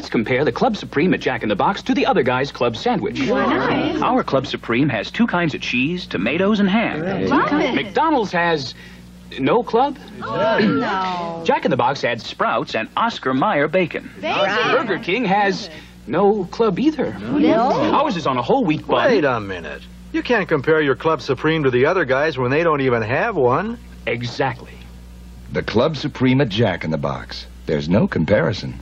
Let's compare the Club Supreme at Jack in the Box to the other guy's Club Sandwich. nice. Our Club Supreme has two kinds of cheese, tomatoes, and ham. Love it. McDonald's has no club. Oh No. Jack in the Box adds Sprouts and Oscar Mayer bacon. Bacon. Burger King has no club either. No. Ours is on a whole wheat bun. Wait a minute. You can't compare your Club Supreme to the other guys when they don't even have one. Exactly. The Club Supreme at Jack in the Box. There's no comparison.